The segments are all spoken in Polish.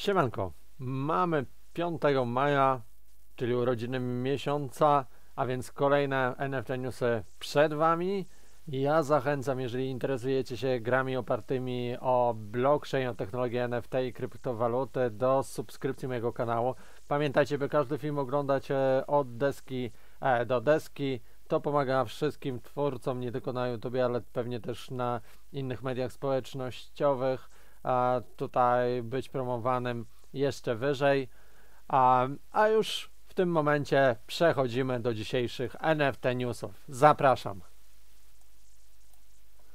Siemanko, mamy 5 maja, czyli urodziny miesiąca, a więc kolejne NFT newsy przed Wami. Ja zachęcam, jeżeli interesujecie się grami opartymi o blockchain, o technologię NFT i kryptowaluty, do subskrypcji mojego kanału. Pamiętajcie, by każdy film oglądać e, od deski e, do deski. To pomaga wszystkim twórcom, nie tylko na YouTube, ale pewnie też na innych mediach społecznościowych tutaj być promowanym jeszcze wyżej. A, a już w tym momencie przechodzimy do dzisiejszych NFT newsów. Zapraszam.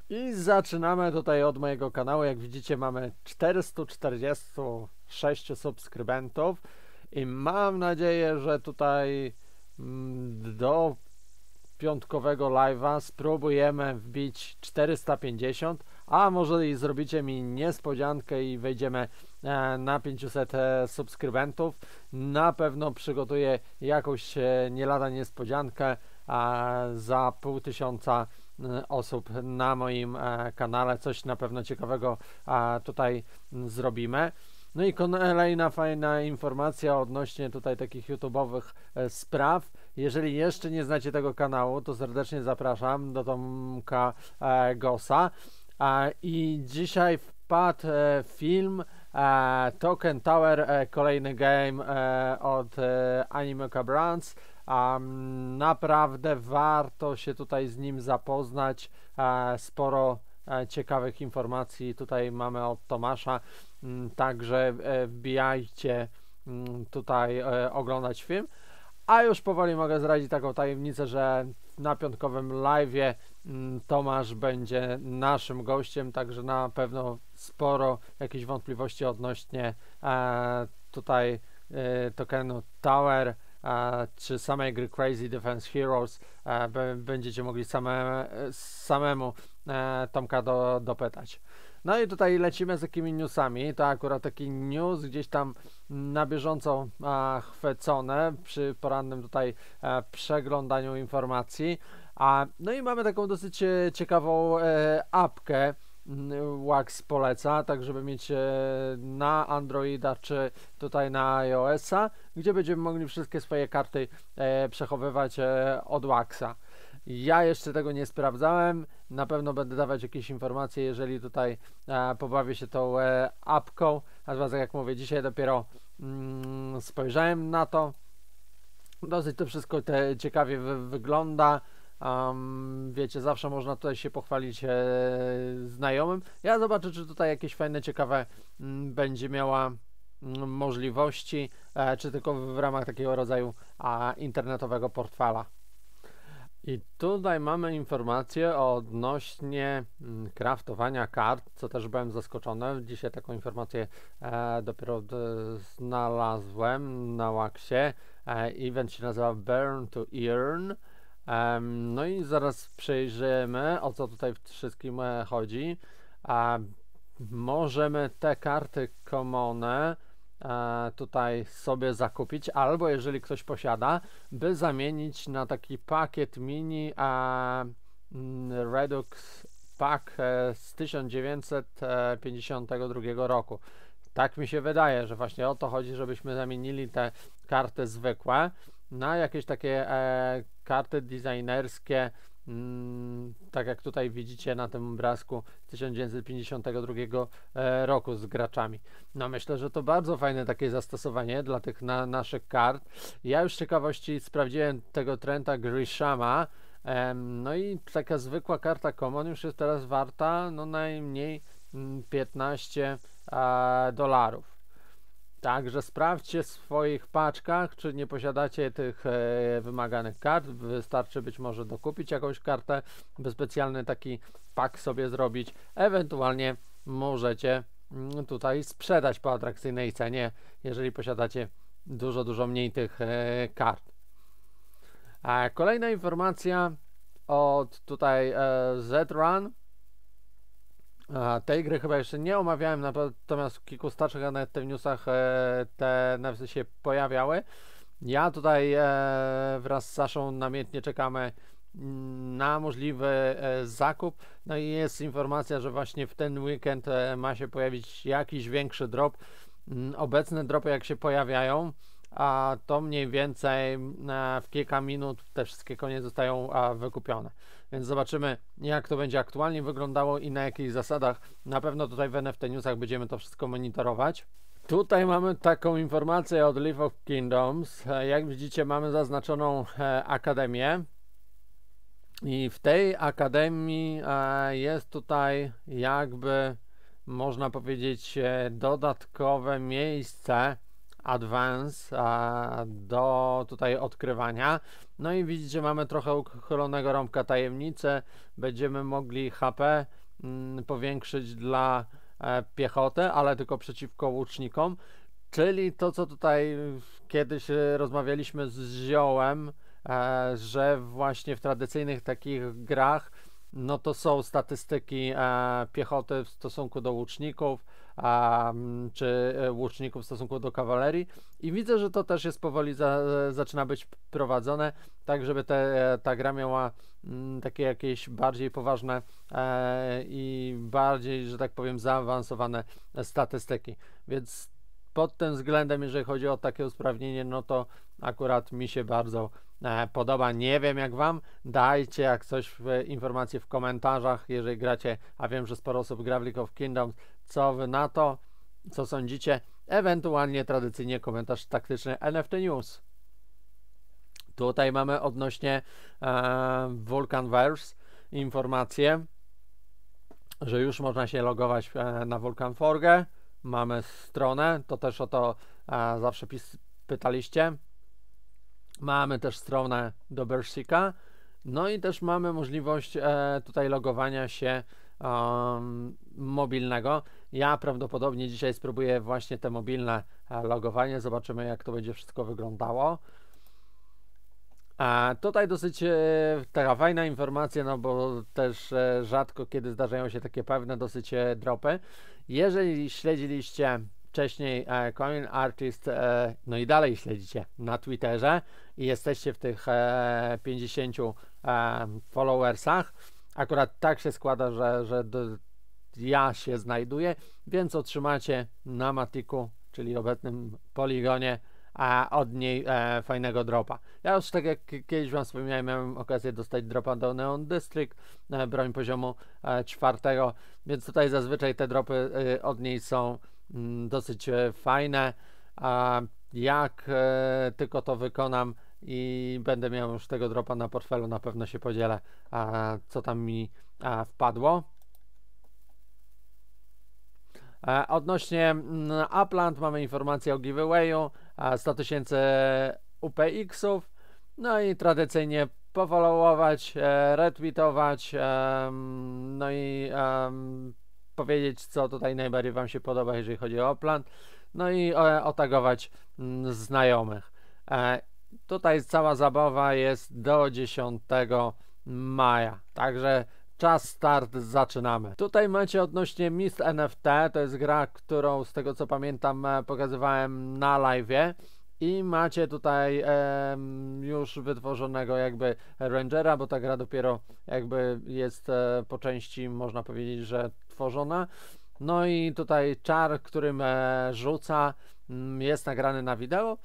I zaczynamy tutaj od mojego kanału. Jak widzicie, mamy 446 subskrybentów i mam nadzieję, że tutaj mm, do piątkowego live'a spróbujemy wbić 450 a może i zrobicie mi niespodziankę i wejdziemy e, na 500 e, subskrybentów. Na pewno przygotuję jakąś e, nie lada niespodziankę za pół tysiąca osób na moim kanale. Coś na pewno ciekawego tutaj zrobimy. No i kolejna fajna informacja odnośnie tutaj takich YouTube'owych spraw. Jeżeli jeszcze nie znacie tego kanału, to serdecznie zapraszam do Tomka Gosa. I dzisiaj wpadł e, film e, Token Tower, e, kolejny game od Anime Brands. Naprawdę warto się tutaj z nim zapoznać. Sporo ciekawych informacji tutaj mamy od Tomasza. Mm, także wbijajcie mm, tutaj oglądać film. A już powoli mogę zdradzić taką tajemnicę, że na piątkowym live'ie mm, Tomasz będzie naszym gościem, także na pewno sporo jakichś wątpliwości odnośnie e, tutaj e, tokenu Tower e, czy samej gry Crazy Defense Heroes e, będziecie mogli same, samemu e, Tomka do, dopytać. No i tutaj lecimy z takimi newsami. To akurat taki news gdzieś tam na bieżąco a, chwycone przy porannym tutaj a, e, przeglądaniu informacji. A, no i mamy taką dosyć e, ciekawą e, apkę. Mm, Wax poleca, tak żeby mieć e, na Androida czy tutaj na iOS-a, gdzie będziemy mogli wszystkie swoje karty przechowywać od Waxa. Ja jeszcze tego nie sprawdzałem. Na pewno będę dawać jakieś informacje, jeżeli tutaj e, pobawię się tą e, apką. Natomiast jak mówię, dzisiaj dopiero mm, spojrzałem na to. Dosyć to wszystko te ciekawie wy wygląda. Um, wiecie, zawsze można tutaj się pochwalić e, znajomym. Ja zobaczę, czy tutaj jakieś fajne, ciekawe m, mm, będzie miała m, mm, możliwości, e, czy tylko w ramach takiego rodzaju a, internetowego portfela. I tutaj mamy informację odnośnie mm, craftowania kart, co też byłem zaskoczony. Dzisiaj taką informację e, dopiero znalazłem na Waxie. E, event się nazywa Burn to Earn. E, no i zaraz przejrzymy, o co tutaj wszystkim e, chodzi. możemy te karty commone E, tutaj sobie zakupić, albo jeżeli ktoś posiada, by zamienić na taki pakiet mini e, Redux Pack e, z 1952 roku. Tak mi się wydaje, że właśnie o to chodzi, żebyśmy zamienili te karty zwykłe na jakieś takie e, karty designerskie Mm, tak jak tutaj widzicie na tym obrazku 1952 e, roku z graczami. No myślę, że to bardzo fajne takie zastosowanie dla tych na, naszych kart. Ja już z ciekawości sprawdziłem tego Trenta Grishama, no i taka zwykła karta Common już jest teraz warta no najmniej 15 mm, dolarów. Także sprawdźcie w swoich paczkach, czy nie posiadacie tych e, wymaganych kart. Wystarczy być może dokupić jakąś kartę, by specjalny taki pak sobie zrobić. Ewentualnie możecie mm, tutaj sprzedać po atrakcyjnej cenie, jeżeli posiadacie dużo, dużo mniej tych e, kart. A kolejna informacja od tutaj e, Z-Run tej gry chyba jeszcze nie omawiałem, natomiast w kilku starszych NFT newsach e, te napisy się pojawiały. Ja tutaj e, wraz z Saszą namiętnie czekamy mm, na możliwy e, zakup. No i jest informacja, że właśnie w ten weekend ma się pojawić jakiś większy drop. mm, obecne dropy jak się pojawiają, a to mniej więcej e, w kilka minut te wszystkie konie zostają wykupione. Więc zobaczymy, jak to będzie aktualnie wyglądało i na jakich zasadach. Na pewno tutaj w NFT Newsach będziemy to wszystko monitorować. Tutaj mamy taką informację od Leaf of Kingdoms. E, jak widzicie, mamy zaznaczoną e, akademię. I w tej akademii jest tutaj jakby można powiedzieć dodatkowe miejsce advance do tutaj odkrywania. No i widzicie, mamy trochę uchylonego rąbka tajemnicy. Będziemy mogli HP mm, powiększyć dla e, piechoty, ale tylko przeciwko łucznikom. Czyli to, co tutaj kiedyś rozmawialiśmy z Ziołem, e, że właśnie w tradycyjnych takich grach no to są statystyki e, piechoty w stosunku do łuczników, a, czy e, łuczników w stosunku do kawalerii i widzę, że to też jest powoli za, zaczyna być prowadzone, tak żeby te, e, ta gra miała mm, takie jakieś bardziej poważne e, i bardziej, że tak powiem, zaawansowane statystyki. Więc pod tym względem, jeżeli chodzi o takie usprawnienie, no to akurat mi się bardzo podoba. Nie wiem jak Wam, dajcie jak coś w, informacje w komentarzach, jeżeli gracie, a wiem, że sporo osób gra w League of Kingdoms, co Wy na to, co sądzicie, ewentualnie tradycyjnie komentarz taktyczny NFT News. Tutaj mamy odnośnie e, Vulcanverse informację, że już można się logować e, na Vulcan Forge. Mamy stronę, to też o to e, zawsze pis, pytaliście. Mamy też stronę do Bersika. No i też mamy możliwość e, tutaj logowania się mobilnego. Ja prawdopodobnie dzisiaj spróbuję właśnie te mobilne e, logowanie. Zobaczymy jak to będzie wszystko wyglądało. A tutaj dosyć e, taka fajna informacja, no bo też e, rzadko kiedy zdarzają się takie pewne dosyć e, dropy. Jeżeli śledziliście wcześniej e, Coin Artist, e, no i dalej śledzicie na Twitterze i jesteście w tych e, 50 e, followersach, akurat tak się składa, że, że do, ja się znajduję, więc otrzymacie na Matiku, czyli obecnym poligonie, a od niej fajnego dropa. Ja już tak jak kiedyś Wam wspomniałem, miałem okazję dostać dropa do Neon District, broń poziomu czwartego, więc tutaj zazwyczaj te dropy od niej są dosyć e, fajne. A jak e, tylko to wykonam i będę miał już tego dropa na portfelu, na pewno się podzielę, co tam mi wpadło. E, odnośnie mm, Upland mamy informację o giveawayu, 100 tysięcy UPX-ów, no i tradycyjnie pofollowować, retweetować, no i powiedzieć, co tutaj najbardziej Wam się podoba, jeżeli chodzi o Upland, no i e, otagować mm, znajomych. Tutaj cała zabawa jest do 10 maja, także Czas start, zaczynamy. Tutaj macie odnośnie Mist NFT, to jest gra, którą z tego co pamiętam e, pokazywałem na live i macie tutaj e, już wytworzonego jakby Rangera, bo ta gra dopiero jakby jest e, po części można powiedzieć, że tworzona. No i tutaj czar, którym e, rzuca mm, jest nagrany na wideo.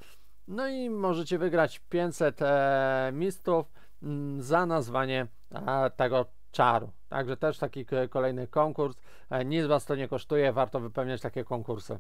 No i możecie wygrać 500 e, mistów mm, za nazwanie e, tego czaru. Także też taki kolejny konkurs. Nic Was to nie kosztuje, warto wypełniać takie konkursy.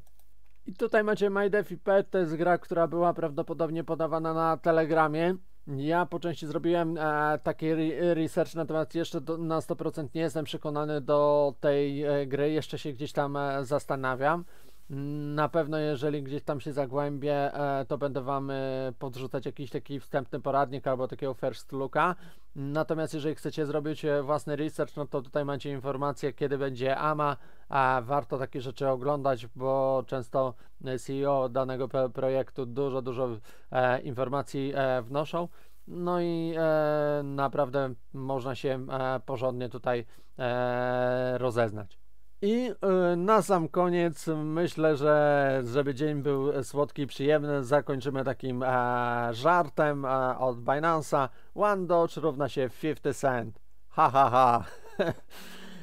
I tutaj macie MyDefi Pet, to jest gra, która była prawdopodobnie podawana na Telegramie. Ja po części zrobiłem e, taki re research, natomiast jeszcze do, na 100% nie jestem przekonany do tej e, gry, jeszcze się gdzieś tam e, zastanawiam. Na pewno, jeżeli gdzieś tam się zagłębię, e, to będę Wam e, podrzucać jakiś taki wstępny poradnik albo takiego first looka. Natomiast jeżeli chcecie zrobić e, własny research, no to tutaj macie informację, kiedy będzie AMA, a warto takie rzeczy oglądać, bo często CEO danego projektu dużo, dużo informacji wnoszą. No i naprawdę można się porządnie tutaj rozeznać. I y, na sam koniec myślę, że żeby dzień był słodki i przyjemny, zakończymy takim e, żartem e, od Binance'a. One Dodge równa się 50 cent. Ha ha ha.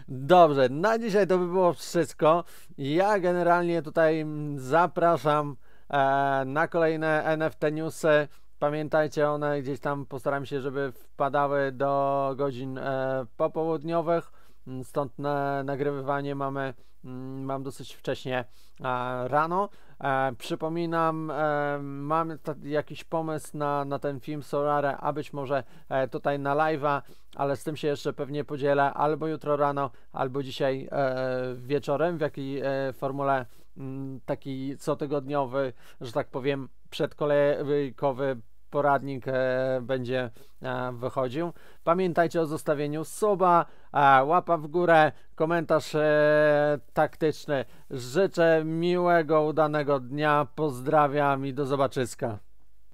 Dobrze, na dzisiaj to by było wszystko. Ja generalnie tutaj zapraszam e, na kolejne NFT newsy. Pamiętajcie, one gdzieś tam postaram się, żeby wpadały do godzin e, popołudniowych. Mm, Stąd na, nagrywanie mamy mm, mam dosyć wcześnie rano. E, przypominam, e, mam jakiś pomysł na, na ten film Solare, a być może e, tutaj na live'a, ale z tym się jeszcze pewnie podzielę albo jutro rano, albo dzisiaj wieczorem, w jakiej formule m, taki cotygodniowy, że tak powiem, przedkolejkowy poradnik e, będzie e, wychodził. Pamiętajcie o zostawieniu suba, e, łapa w górę, komentarz taktyczny. Życzę miłego, udanego dnia. Pozdrawiam i do zobaczyska.